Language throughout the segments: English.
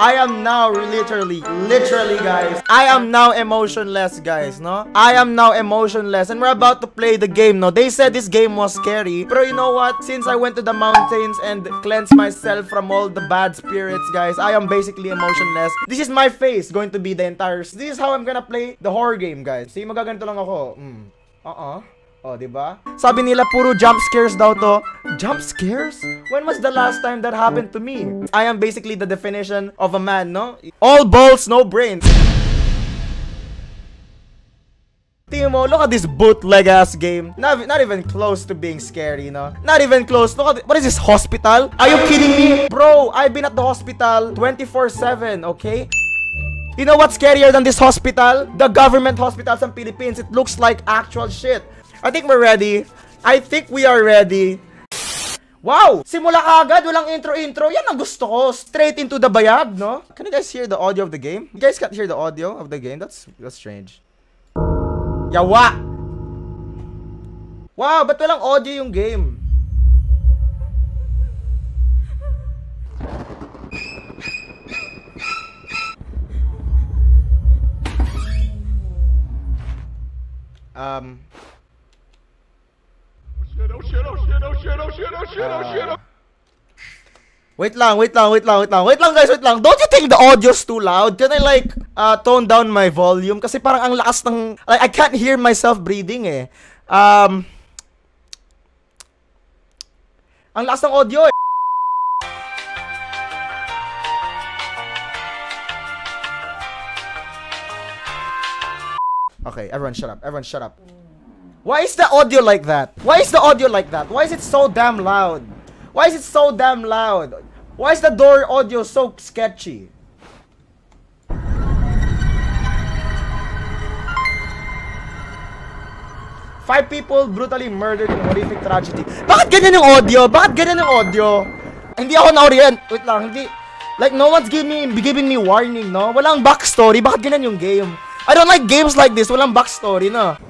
I am now literally, literally guys, I am now emotionless guys, no? I am now emotionless and we're about to play the game, no? They said this game was scary, but you know what? Since I went to the mountains and cleansed myself from all the bad spirits, guys, I am basically emotionless. This is my face going to be the entire, this is how I'm gonna play the horror game, guys. See, magaganto lang ako. Mm. Uh-uh. Oh, di ba? Sabi nila puro jump scares daw to. Jump scares? When was the last time that happened to me? I am basically the definition of a man, no? All balls, no brains. Tingnan mo, look at this bootleg ass game. Not, not even close to being scary, you know? Not even close. Look at what is this hospital? Are you kidding me? Bro, I've been at the hospital 24/7, okay? You know what's scarier than this hospital? The government hospitals in Philippines. It looks like actual shit. I think we're ready. I think we are ready. Wow! Simula agad, walang intro-intro. Yan ang gusto ko. Straight into the bayag, no? Can you guys hear the audio of the game? You guys can't hear the audio of the game? That's that's strange. Yawa! Wow, ba't walang audio yung game? Um... Oh shit, oh shit, oh shit, oh shit, oh shit, oh Wait lang, wait lang, wait lang, wait lang. Wait lang guys, wait lang. Don't you think the audio's too loud? Can I like uh, tone down my volume? Kasi parang ang lakas ng like I can't hear myself breathing eh. Um Ang lakas ng audio eh. Okay, everyone shut up. Everyone shut up. Why is the audio like that? Why is the audio like that? Why is it so damn loud? Why is it so damn loud? Why is the door audio so sketchy? Five people brutally murdered in horrific tragedy. Bakit ganyan yung audio? Bakit ganyan yung audio? Hindi ako na-orient. Wait lang, hindi. Like, no one's giving me, giving me warning, no? Walang backstory. Bakit ganyan yung game? I don't like games like this. Walang backstory, no?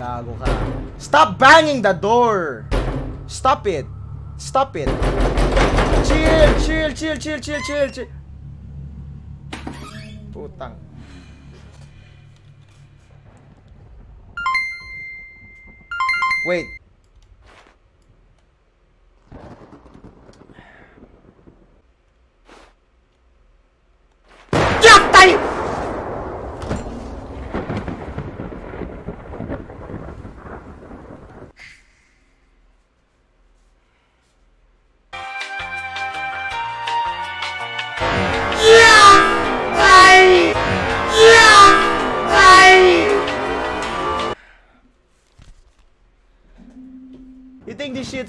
Gago ka. Stop banging the door! Stop it! Stop it! Chill, chill, chill, chill, chill, chill, chill. Putang. Wait.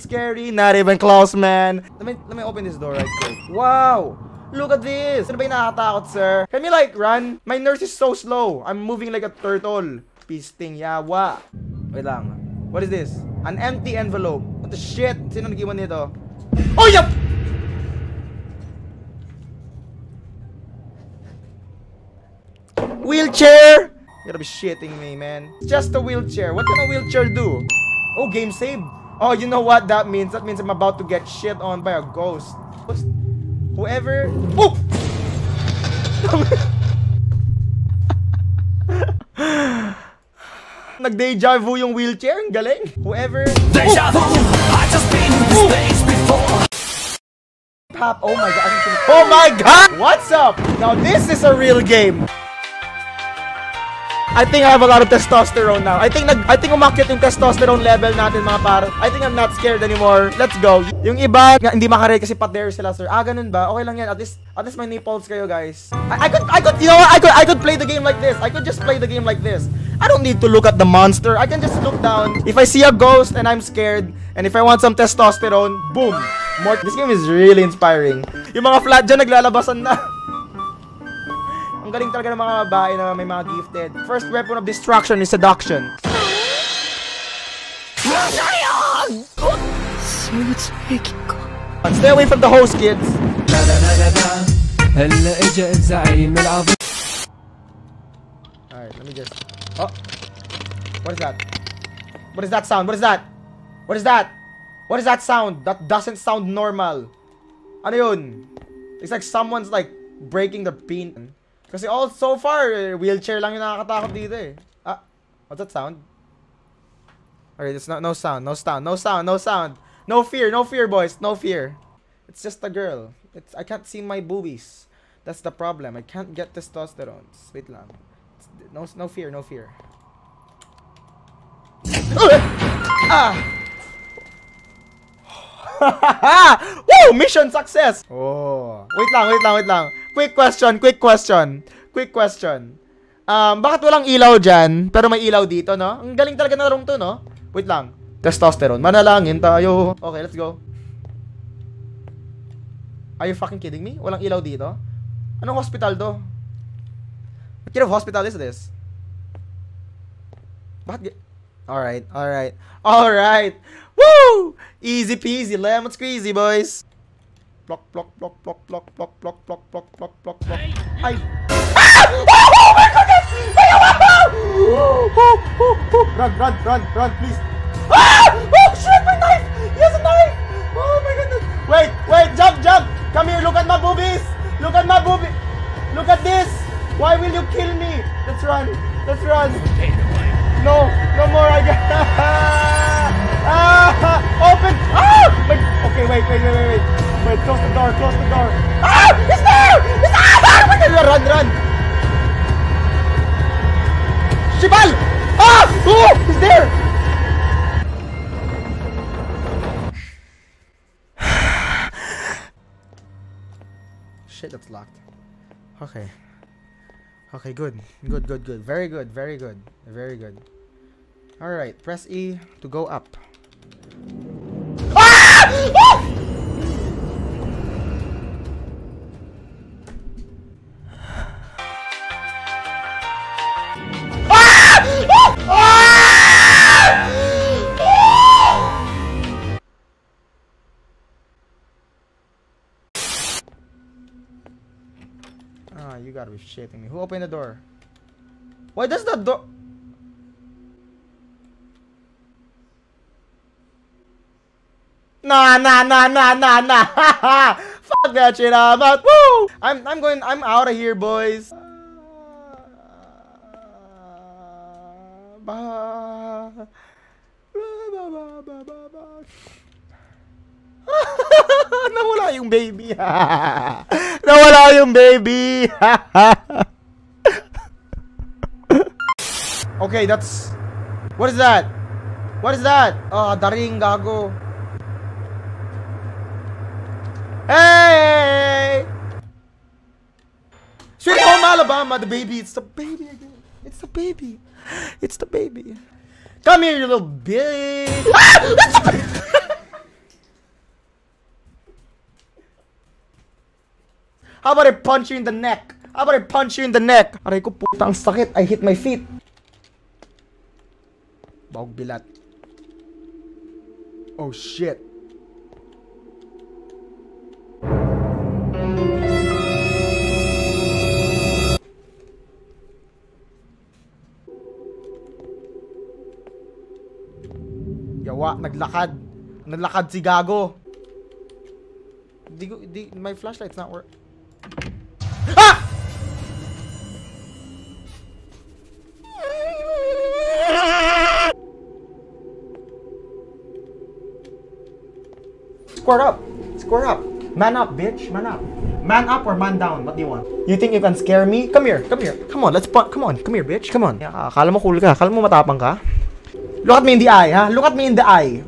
Scary? Not even close, man. Let me, let me open this door right quick. Wow! Look at this! Ano ba yung sir? Can you like run? My nurse is so slow. I'm moving like a turtle. Pisting yawa. Wait lang. What is this? An empty envelope. What the shit? Sino nag-iwan nito? Oh, yup! Wheelchair! You gotta be shitting me, man. It's just a wheelchair. What can a wheelchair do? Oh, game saved. Oh, you know what that means? That means I'm about to get shit on by a ghost. Whoever... Oh! Nag-deja vu yung wheelchair. Ang galing. Whoever... Deja vu, I just been this oh! place before. Pop. Oh my god. Oh my god! What's up? Now this is a real game. I think I have a lot of testosterone now. I think nag I think umakyat yung testosterone level natin mga par. I think I'm not scared anymore. Let's go. Yung iba nga, hindi makarate kasi pader sila sir. Ah ganun ba? Okay lang yan. At least at least may nipples kayo guys. I, I could I could you know what? I could I could play the game like this. I could just play the game like this. I don't need to look at the monster. I can just look down. If I see a ghost and I'm scared and if I want some testosterone, boom. More This game is really inspiring. Yung mga flat dyan naglalabasan na. Ang galing talaga ng mga babae na may mga gifted. First weapon of destruction is seduction. Stay away from the host, kids. هلا اجا الزعيم العظيم Alright, let me just... Oh! What is that? What is that sound? What is that? What is that? What is that sound? That doesn't sound normal. Ano yun? It's like someone's like breaking the pin. Kasi all so far, wheelchair lang yung nakakatakot dito eh. Ah, what's that sound? Alright, it's not no sound, no sound, no sound, no sound. No fear, no fear, boys, no fear. It's just a girl. It's I can't see my boobies. That's the problem. I can't get testosterone. Wait lang. It's, no, no fear, no fear. ah! Woo! Mission success! Oh. Wait lang, wait lang, wait lang. Quick question, quick question. Quick question. Um, bakit walang ilaw dyan, pero may ilaw dito, no? Ang galing talaga na larong to, no? Wait lang. Testosterone. Manalangin tayo. Okay, let's go. Are you fucking kidding me? Walang ilaw dito? Anong hospital to? What kind of hospital is this? Bakit? Alright, alright. Alright! Woo! Easy peasy, lemon squeezy, boys. Block, block, block, block, block, block, block, block, block, block, block, block. Ah! Oh my goodness! Run, run, run, run, please. Ah! Oh shit, my knife! He has a knife! Oh my goodness! Wait, wait, jump, jump! Come here, look at my boobies! Look at my boobies! Look at this! Why will you kill me? Let's run! Let's run! No, no more. I got. ah, open. Ah, my, okay, wait, wait, wait, wait, wait. Wait, close the door, close the door. Ah, it's there! It's ah! my God, run, run. Shibal! Ah! Oh, he's there. Shit, that's locked. Okay. Okay, good. Good, good, good. Very good, very good. Very good. Alright, press E to go up. Ah! Ah! Gotta be shitting me. Who opened the door? Why does the door... Nah, nah, nah, nah, nah, nah. Fuck that shit, I'm out. Woo! I'm, I'm going, I'm out of here, boys. Ba- ba- ba- ba- ba- ba- ba. Nawala yung baby. Nawala yung baby. okay, that's... What is that? What is that? Oh, daring gago. Hey! Sweet home Alabama, the baby. It's the baby again. It's the baby. It's the baby. Come here, you little bitch. Ah! It's the baby. How about I punch you in the neck? How about I punch you in the neck? Aray ko, puta, ang sakit. I hit my feet. Bawag bilat. Oh, shit. Yawa, naglakad. Naglakad si Gago. Di, di, my flashlight's not work. Square up. Square up. Man up, bitch. Man up. Man up or man down? What do you want? You think you can scare me? Come here. Come here. Come on. Let's pun- Come on. Come here, bitch. Come on. Yeah, akala mo cool ka. Akala mo matapang ka. Look at me in the eye, ha? Look at me in the eye.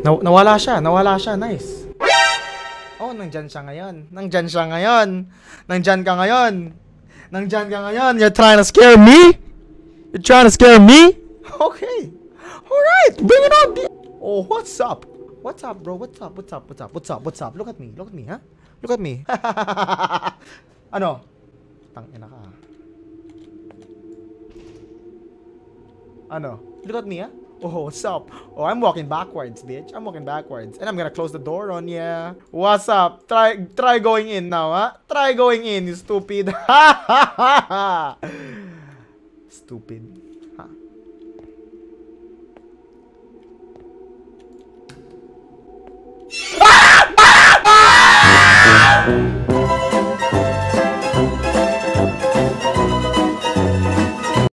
Naw nawala siya, nawala siya. Nice. Oh, nandyan siya ngayon. Nandyan siya ngayon. Nandyan ka ngayon. Nandyan ka ngayon. You're trying to scare me? You're trying to scare me? Okay. Alright, bring it on. Oh, what's up? What's up, bro? What's up? What's up? What's up? What's up? What's up? Look at me. Look at me, huh? Look at me. ano? Tangina ka. Ah. Ano? Look at me, huh? Oh, what's up? Oh, I'm walking backwards, bitch. I'm walking backwards. And I'm gonna close the door on ya. What's up? Try try going in now, huh? Try going in, you stupid. stupid.